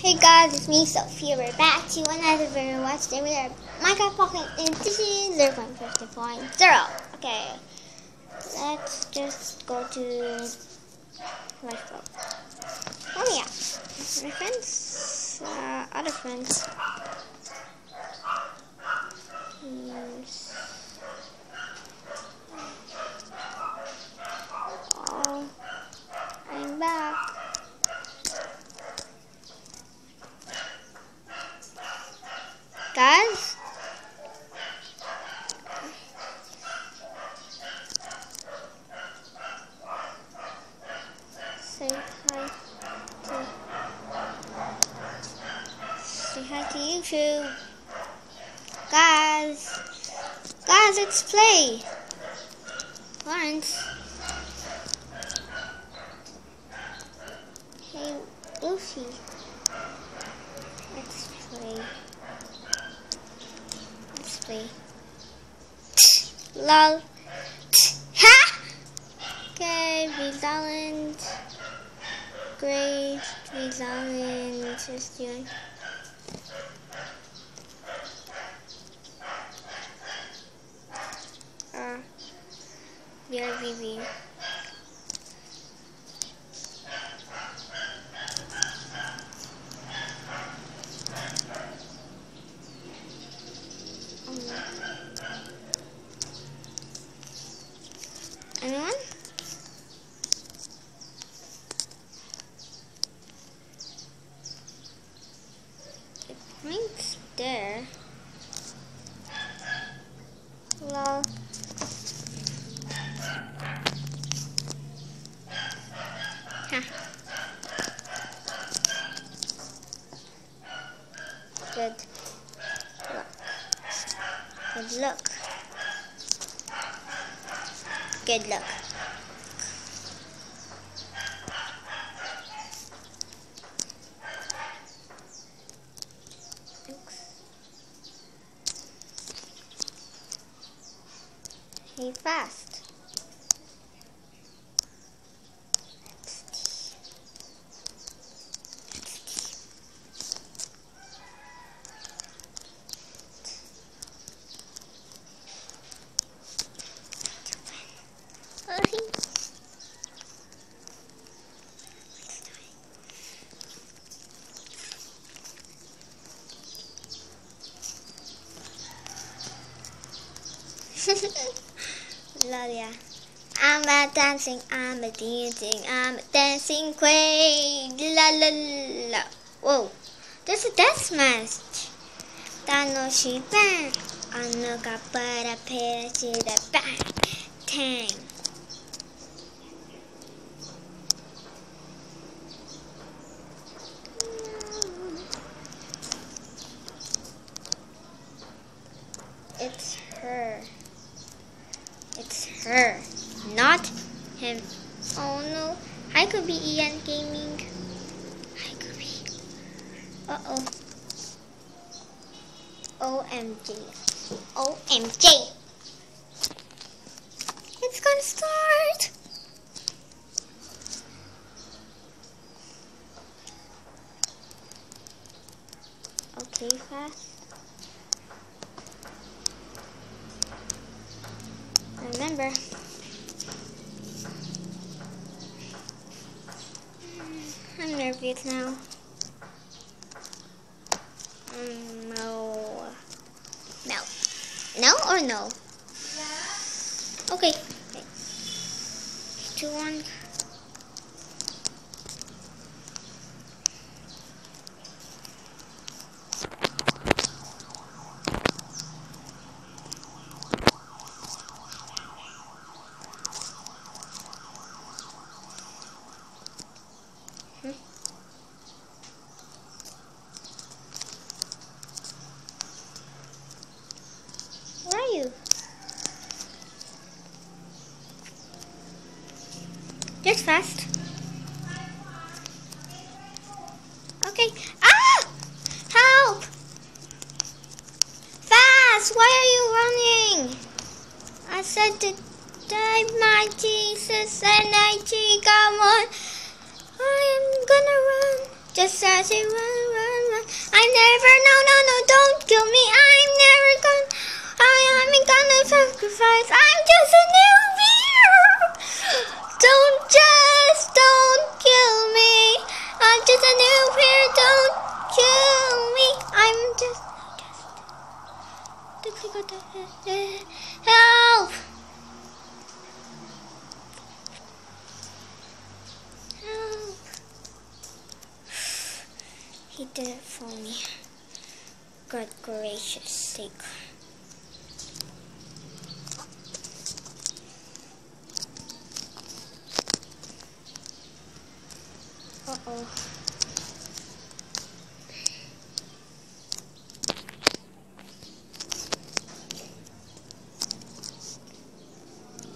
Hey guys, it's me Sofia. We're back to another video watch. Today we are Minecraft Pocket Edition 0.50.0. Okay, let's just go to Lifeboat. Oh yeah, my friends, uh, other friends. Hmm. Oh, I'm back. Guys, say hi to say hi to YouTube. Guys, guys, let's play. Lawrence. Hey, Lucy. Let's play. Let's play. Lol. Ha! Okay, Resolent. Great. Resolent. Just doing. Yeah, BB. Um, anyone? It points there. Lol. Ha. Good. Look. Good luck. Good luck. Hey, fast. Lol, yeah. I'm a dancing, I'm a dancing, I'm a dancing queen. La la la. Whoa, there's a death match. Tanoshi bang. Ano ka para pera sila bang. Tang. It's her. It's her, not him. Oh no. Hi, could be Ian Gaming. Hi, could be. Uh oh. OMG. OMG. It's gonna start. Okay, fast. Remember. I'm nervous now. Um, no. No. No or no? Okay. okay. Two, one. Where are you? Just fast. Okay. Ah! Help! Fast! Why are you running? I said to die, my Jesus and I come on. I am gonna run just as I run, run, run. I'm never, no, no, no, don't kill me. I'm never gonna, I am gonna sacrifice. I'm just a newbie. Don't just, don't kill me. I'm just a newbie. Don't kill me. I'm just, just. Help! Help! He did it for me. God gracious sake. Uh-oh.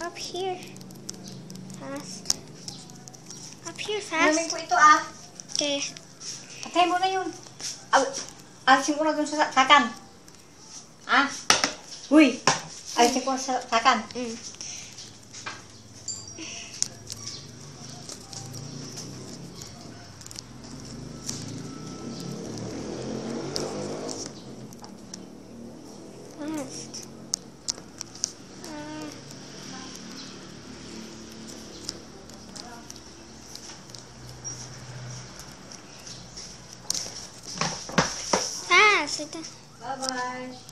Up here. Fast. Up here fast. Okay. Patay mo na yun. Alisin ko na dun sa sakan. Ah? Uy! Alisin ko sa sakan. Mm. 拜拜，拜拜。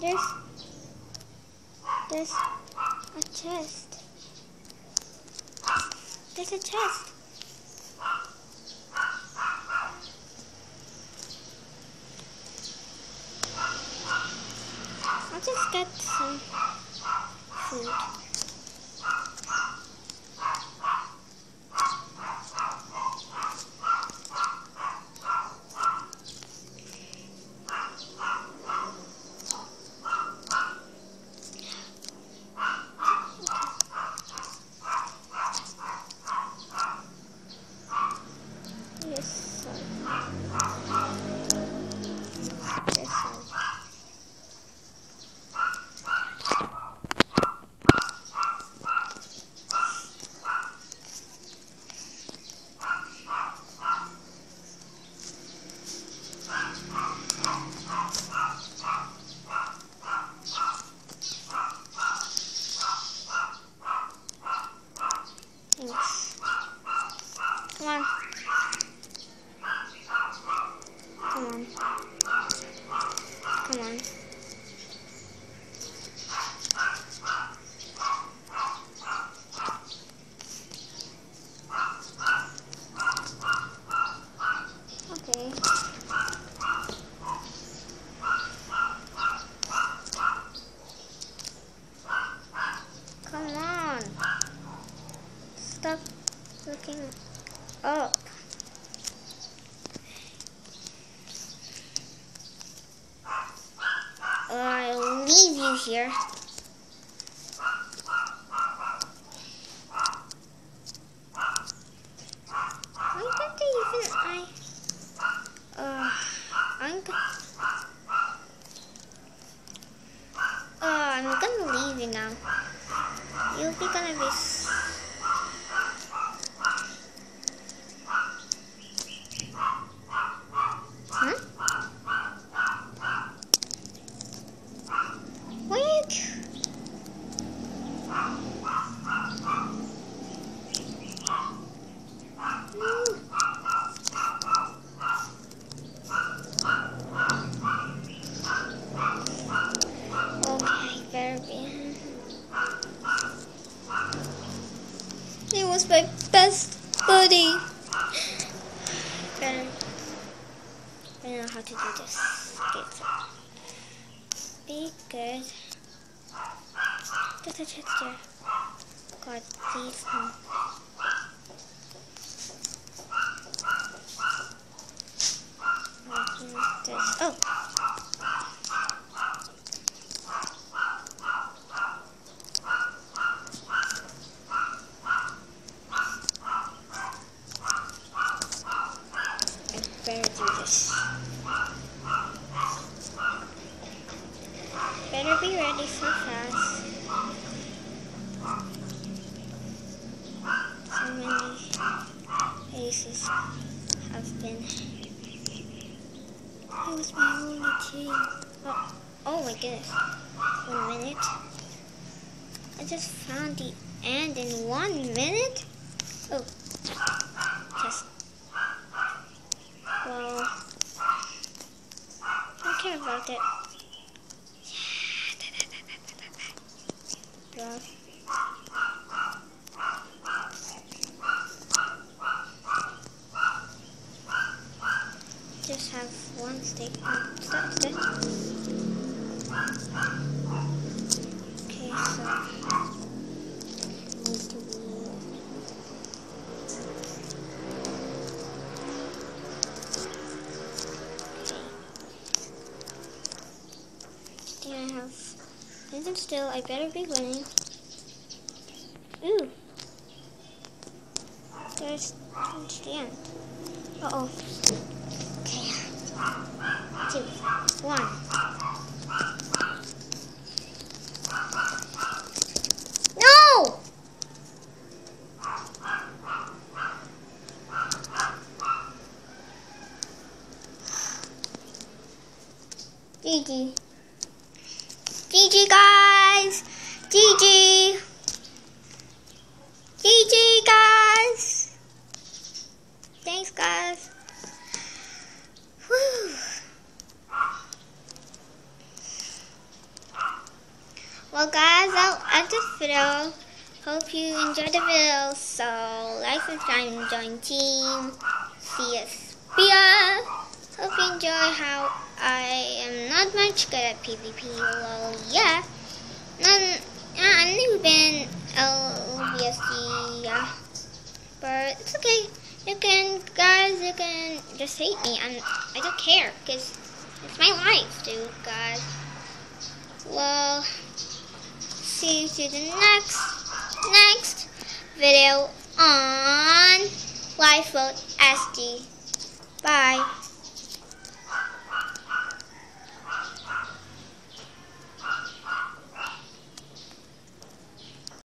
There's there's a chest. There's a chest. I'll just get some food. Yes, sir. Yes, sir. Thanks. Come on. Come on. Come on. Okay. Come on. Stop looking up. I'll leave you here. Uh uh, I'm gonna leave you now. You'll be gonna be s- Huh? Why are you was my best Better. I don't know how to do this. Okay, so. Be good. Just a texture. God, please. No. Oh. better do this. Better be ready so many aces have been. It was my only team. Oh, oh my goodness. One minute. I just found the end in one minute? Oh. Just well, I don't care about it. Just have one. Oh, stop, still? I better be winning. Ooh. There's the. Uh oh. Okay. Two. One. No! GG. GG guys! GG! GG guys! Thanks guys. Whew. Well guys, I'll end this video. Hope you enjoyed the video. So like, subscribe, join team CSBR. Hope you enjoy how I am not much good at PvP. Well, yeah. None, I've never been LBSG, yeah. But it's okay. You can, guys, you can just hate me. I'm, I don't care, because it's my life, dude, guys. Well, see you to the next, next video on Lifeboat SG. Bye.